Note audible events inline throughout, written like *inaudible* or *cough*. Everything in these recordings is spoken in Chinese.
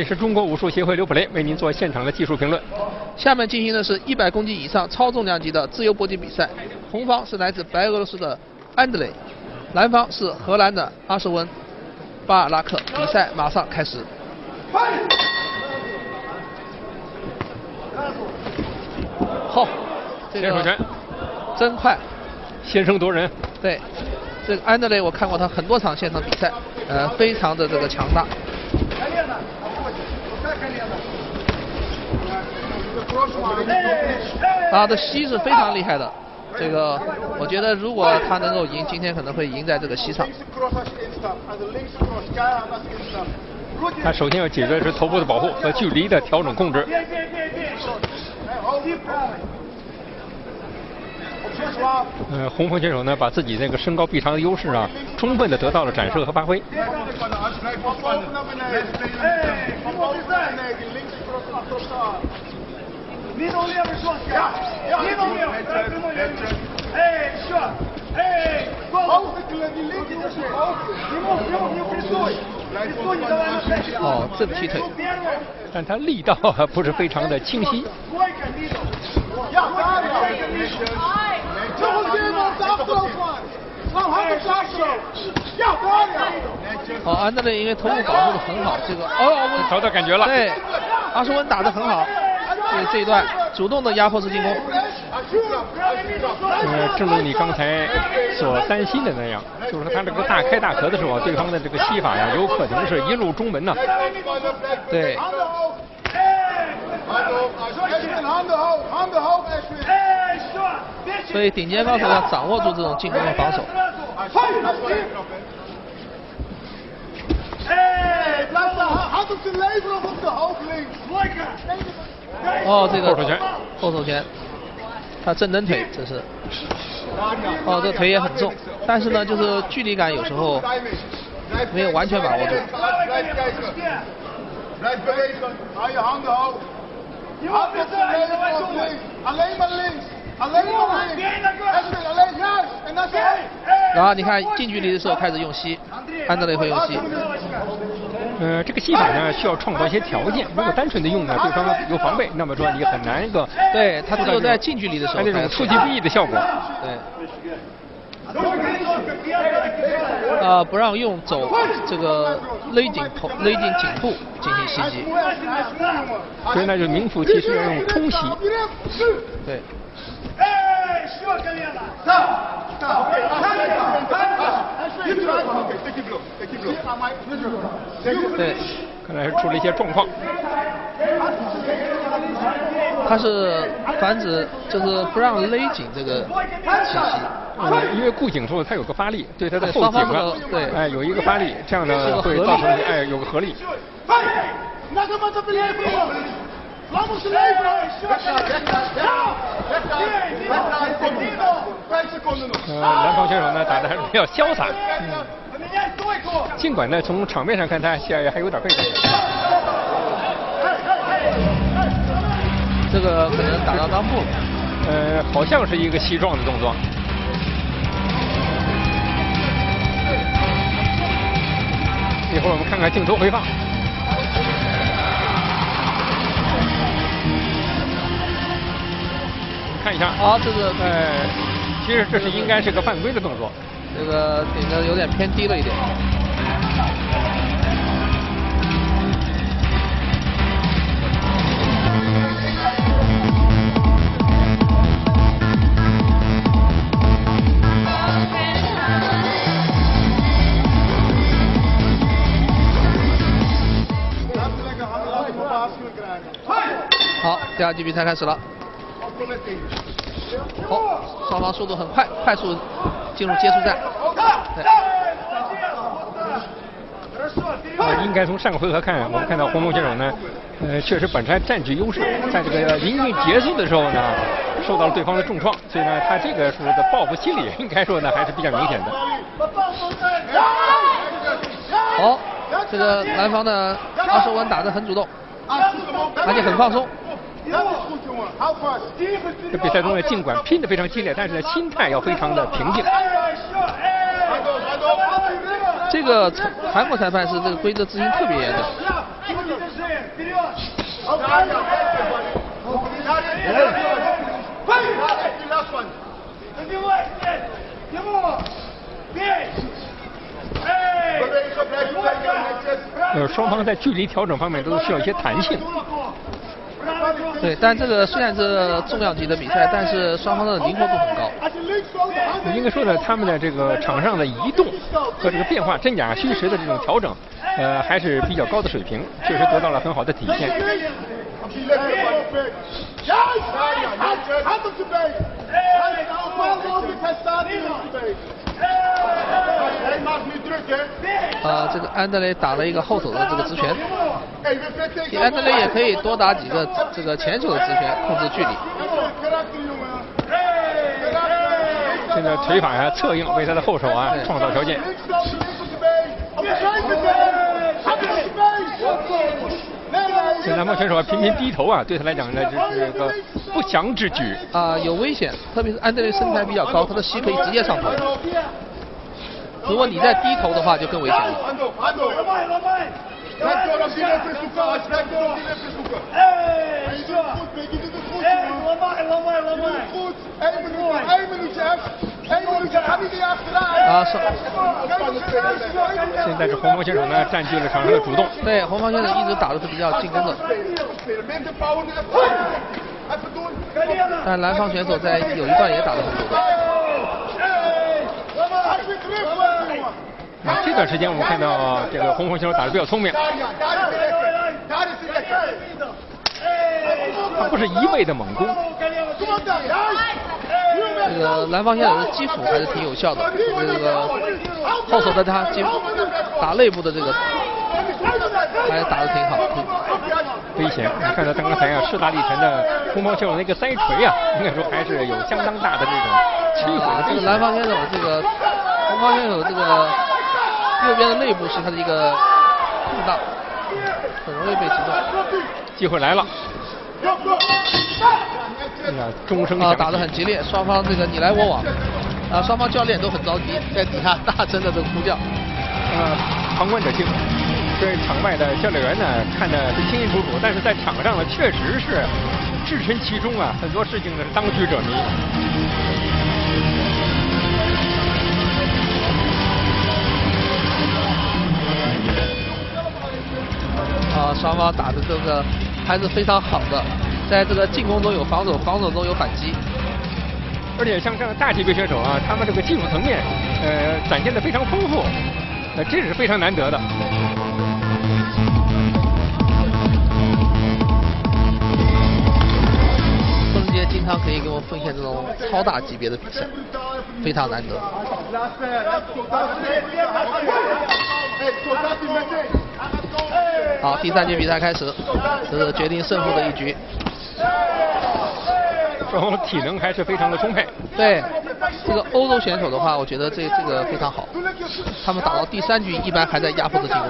这是中国武术协会刘普雷为您做现场的技术评论。下面进行的是一百公斤以上超重量级的自由搏击比赛，红方是来自白俄罗斯的安德雷，蓝方是荷兰的阿什温巴尔拉克。比赛马上开始。好，这个先手拳，真快。先声夺人。对，这个安德雷我看过他很多场现场比赛，呃，非常的这个强大。他的膝是非常厉害的，这个我觉得如果他能够赢，今天可能会赢在这个膝上。他首先要解决的是头部的保护和距离的调整控制。呃，红方选手呢，把自己那个身高臂长的优势啊，充分的得到了展示和发挥。哦，正踢腿，但他力道还 *laughs* 不是非常的清晰。哦，安德烈因为头部保护的很好，这个哦，找到感觉了。对，阿什温打的很好，这这一段主动的压迫式进攻。呃，正如你刚才所担心的那样，就是他这个大开大合的时候，对方的这个膝法呀，有可能是一路中门呐。对。所以顶尖高手要掌握住这种进攻和防守。哦，这个后手拳，后手拳，他正蹬腿，这是。哦，这腿也很重，但是呢，就是距离感有时候没有完全把握住。然后你看近距离的时候开始用膝，安德雷会用膝。呃，这个膝法呢需要创造一些条件，如果单纯的用呢，对方有防备，那么说你很难一个。对他只有在近距离的时候，这种出其不意的效果。对。呃，不让用走这个勒紧头、勒紧颈部进行袭击。所以那就名副其实要用冲袭。对。对，看来是出了一些状况。他是防止，就是不让勒紧这个气息。嗯，因为固颈处它有个发力，对它的后颈啊，对，哎，有一个发力，这样呢会造成哎有个合力。呃，南方选手呢打的还是比较潇洒，嗯，尽管呢从场面上看他现在还有点被动。这个可能打到裆部，呃，好像是一个膝撞的动作。一会儿我们看看镜头回放。看一下，啊，这个，呃，其实这是应该是个犯规的动作，这个顶的有点偏低了一点。好，第二局比赛开始了。好，双方速度很快，快速进入接触战。对。啊，应该从上个回合看，我们看到红龙选手呢，呃，确实本身占据优势，在这个临近结束的时候呢，受到了对方的重创，所以呢，他这个时候的报复心理，应该说呢，还是比较明显的。好，这个南方的阿寿文打得很主动，而且很放松。这比赛中呢，尽管拼得非常激烈，但是呢，心态要非常的平静。这个韩国裁判是这个规则执行特别严的，呃，双方在距离调整方面都需要一些弹性。对，但这个虽然是重量级的比赛，但是双方的灵活度很高。应该说呢，他们的这个场上的移动和这个变化真假虚实的这种调整，呃，还是比较高的水平，确实得到了很好的体现。呃，这个安德雷打了一个后手的这个直拳，安德雷也可以多打几个这个前手的直拳，控制距离。现在腿法呀侧应，为他的后手啊创造条件。这南方选手啊频频低头啊，对他来讲呢这是一个不祥之举。啊，有危险，特别是安德烈身材比较高，他的膝可以直接上头。如果你再低头的话，就更危险了。啊，是。现在是红方选手呢占据了场上的主动。对，红方选手一直打的是比较进攻的。但蓝方选手在有一段也打得很主动。啊，这段时间我们看到这个红方选手打的比较聪明。他不是一味的猛攻。这个蓝方选手的基础还是挺有效的，这个后手的他基打内部的这个还打得挺好。危险！你看到刚才啊势大力沉的红方选手那个塞锤啊，应该说还是有相当大的这种摧毁的。这个蓝方选手这个红方选手这个右边的内部是他的一个空档，很容易被击中。机会来了。钟声啊，打得很激烈，双方这个你来我往，啊，双方教练都很着急，在底下大声的这个呼叫。呃，旁观者清，所以场外的教练员呢看的是清清楚楚，但是在场上呢确实是置身其中啊，很多事情呢是当局者迷。啊，双方打的这个还是非常好的。在这个进攻中有防守，防守中有反击，而且像这样大级别选手啊，他们这个技术层面，呃，展现的非常丰富，呃，这是非常难得的。宋杰经常可以给我奉献这种超大级别的比赛，非常难得。好，第三局比赛开始，这是决定胜负的一局。双方体能还是非常的充沛。对，这个欧洲选手的话，我觉得这这个非常好。他们打到第三局一般还在压迫的进攻。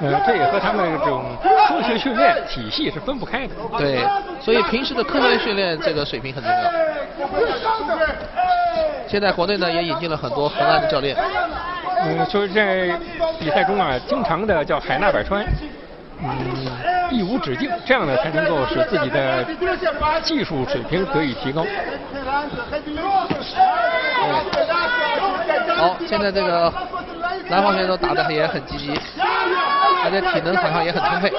呃，这也和他们这种科学训练体系是分不开的。对，所以平时的科学训练这个水平很重要。现在国内呢也引进了很多荷兰的教练。嗯，所以在比赛中啊，经常的叫海纳百川。嗯，一无止境，这样呢才能够使自己的技术水平得以提高。好，现在这个南方选手打的也很积极，而且体能好像也很充沛。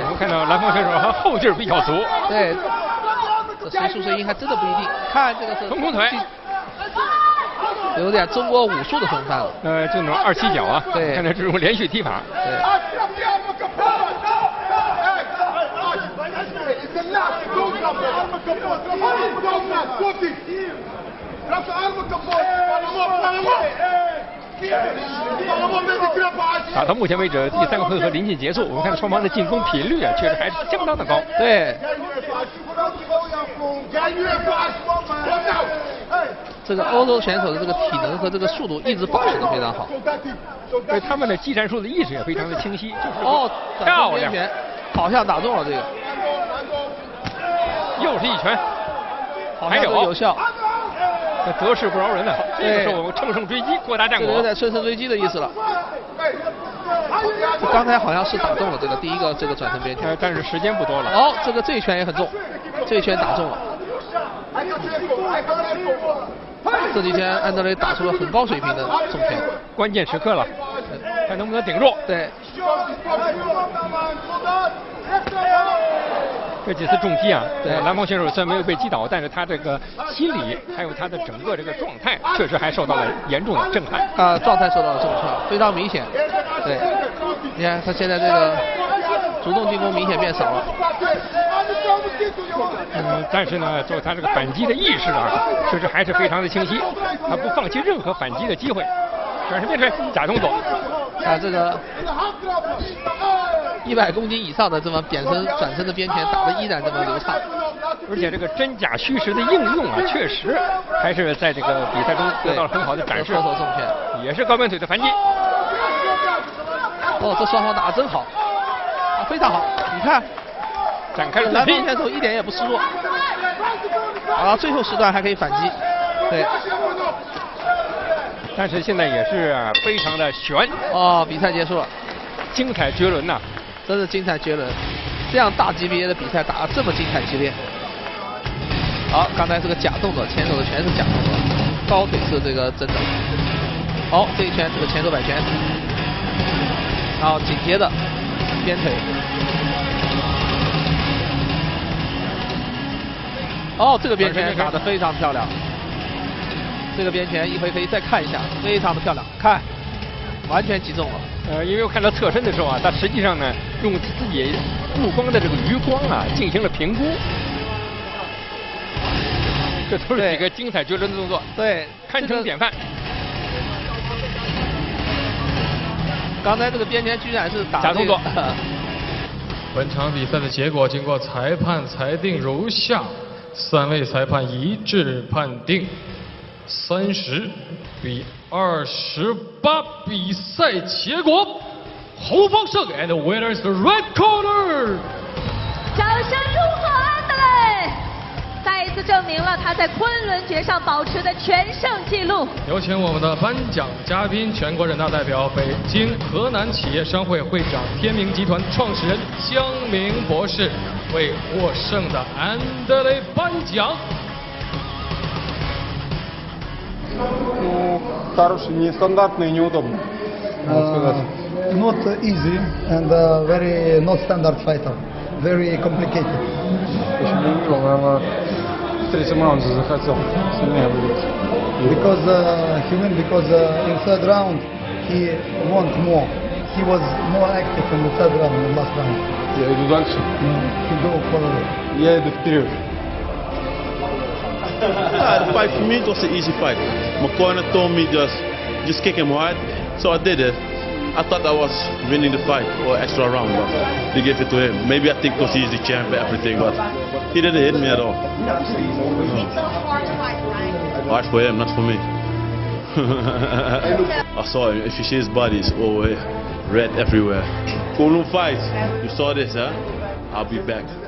我们看到南方选手他后劲儿比较足。对，这谁输谁赢还真的不一定。看这个是空腿。有点中国武术的风范了。呃，这种二七脚啊，对，看来这种连续踢法。对。打到目前为止，第三个回合临近结束，我们看双方的进攻频率啊，确实还是相当的高。对。这个欧洲选手的这个体能和这个速度一直保持的非常好，对他们的技战术的意识也非常的清晰，就是哦，漂亮，好像打中了这个，又是一拳，还有有效，这得势不饶人啊！这个时候我们乘胜追击，扩大战果。有点乘胜追击的意思了。刚才好像是打中了这个第一个这个转身边拳，但是时间不多了。哦，这个这一拳也很重，这一拳打中了。这几天安德雷打出了很高水平的重拳，关键时刻了，看能不能顶住。对。这几次重击啊，对，蓝方选手虽然没有被击倒，但是他这个心理还有他的整个这个状态，确实还受到了严重的震撼。啊，状态受到了重创，非常明显。对，你看他现在这个主动进攻明显变少了。嗯，但是呢，就他这个反击的意识啊，确实还是非常的清晰，他不放弃任何反击的机会。转身变锤，假动作。啊，这个。一百公斤以上的这么扁身转身的边拳打的依然这么流畅，而且这个真假虚实的应用啊，确实还是在这个比赛中得到了很好的展示。也是高边腿的反击。哦，这双方打的真好，啊，非常好。你看，展开了蓝方选手一点也不示弱。啊，最后时段还可以反击，对。但是现在也是非常的悬。哦，比赛结束了，精彩绝伦呐。真是精彩绝伦，这样大级别的比赛打得这么精彩激烈。好，刚才是个假动作，前手的全是假动作，高腿是这个真的。好，这一拳是个前手摆拳，然后紧接着边腿。哦，这个边前打得非常漂亮。这个边前一回可以再看一下，非常的漂亮，看，完全击中了。呃，因为我看到侧身的时候啊，他实际上呢，用自己目光的这个余光啊，进行了评估。这都是几个精彩绝伦的动作，对，堪称典范。刚才这个边前居然是打假动作。本场比赛的结果经过裁判裁定如下：三位裁判一致判定，三十比。二十八比赛结果，红方胜，and the winner is the red corner。掌声祝贺安德烈，再一次证明了他在昆仑决上保持的全胜纪录。有请我们的颁奖嘉宾，全国人大代表、北京河南企业商会会长、天明集团创始人江明博士，为获胜的安德雷颁奖。Ну, хороший, нестандартный и неудобный. Uh, not easy and uh, very not standard fighter. Very complicated. Очень не мило, наверное, в третьем раунде захотел сильнее будет. Because uh, he win because uh, in third round he want more. he was more active in the third round, the last round. Yeah, it was action. Yeah, he go for Yeah, the period. yeah, *laughs* the fight for me was an easy fight. My corner told me just, just kick him hard, so I did it. I thought I was winning the fight or extra round, but they gave it to him. Maybe I think because he's the champ and everything, but he didn't hit me at all. No. Hard fight. Hard for him, not for me. *laughs* I saw him. If you see his body, it's over here red everywhere. Cool fight. You saw this, huh? I'll be back.